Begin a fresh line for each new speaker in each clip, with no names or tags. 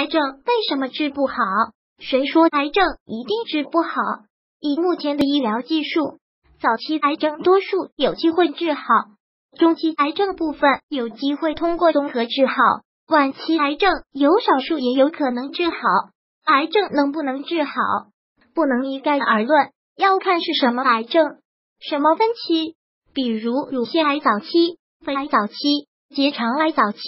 癌症为什么治不好？谁说癌症一定治不好？以目前的医疗技术，早期癌症多数有机会治好，中期癌症部分有机会通过综合治好，晚期癌症有少数也有可能治好。癌症能不能治好，不能一概而论，要看是什么癌症，什么分期。比如乳腺癌早期、肺癌早期、结肠癌早期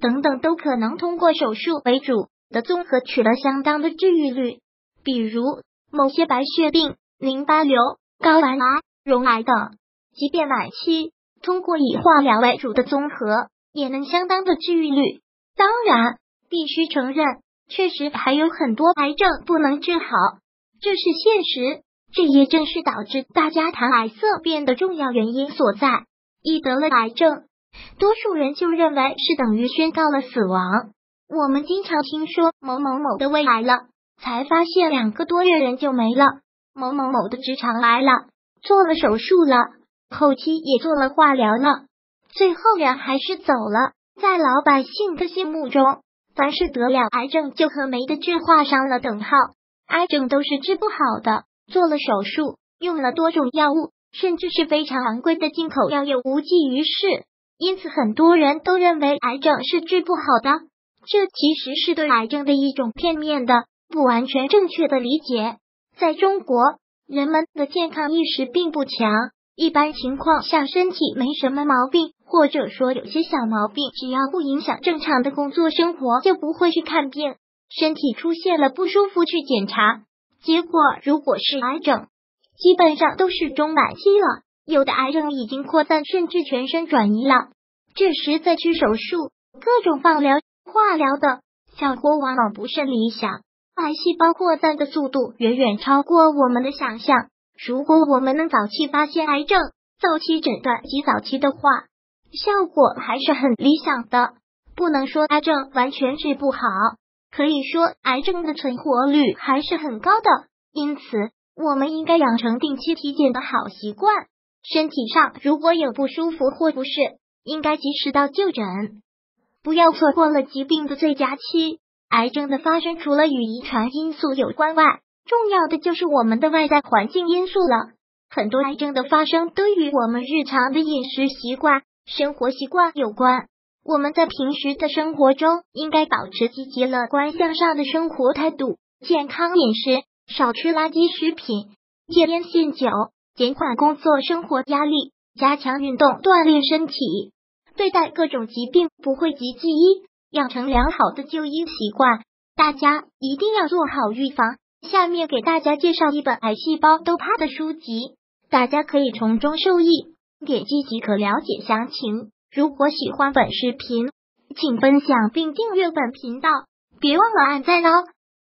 等等，都可能通过手术为主的综合取了相当的治愈率。比如某些白血病、淋巴瘤、睾丸癌、溶癌等，即便晚期，通过以化疗为主的综合，也能相当的治愈率。当然，必须承认，确实还有很多癌症。不能治好，这是现实。这也正是导致大家谈癌色变的重要原因所在。一得了癌症，多数人就认为是等于宣告了死亡。我们经常听说某某某的胃癌了，才发现两个多月人就没了；某某某的直肠癌了，做了手术了，后期也做了化疗了，最后人还是走了。在老百姓的心目中，凡是得了癌症就和没得治画上了等号，癌症都是治不好的。做了手术，用了多种药物，甚至是非常昂贵的进口药，也无济于事。因此，很多人都认为癌症是治不好的。这其实是对癌症的一种片面的、不完全正确的理解。在中国，人们的健康意识并不强，一般情况下，身体没什么毛病，或者说有些小毛病，只要不影响正常的工作生活，就不会去看病。身体出现了不舒服，去检查。结果，如果是癌症，基本上都是中晚期了。有的癌症已经扩散，甚至全身转移了。这时再去手术，各种放疗、化疗等，效果往往不甚理想。癌细胞扩散的速度远远超过我们的想象。如果我们能早期发现癌症、早期诊断及早期的话，效果还是很理想的。不能说癌症完全治不好。可以说，癌症的存活率还是很高的，因此我们应该养成定期体检的好习惯。身体上如果有不舒服或不适，应该及时到就诊，不要错过了疾病的最佳期。癌症的发生除了与遗传因素有关外，重要的就是我们的外在环境因素了。很多癌症的发生都与我们日常的饮食习惯、生活习惯有关。我们在平时的生活中，应该保持积极乐观向上的生活态度，健康饮食，少吃垃圾食品，戒烟限酒，减缓工作生活压力，加强运动锻炼身体，对待各种疾病不讳疾忌医，养成良好的就医习惯。大家一定要做好预防。下面给大家介绍一本癌细胞都怕的书籍，大家可以从中受益，点击即可了解详情。如果喜欢本视频，请分享并订阅本频道，别忘了按赞哦！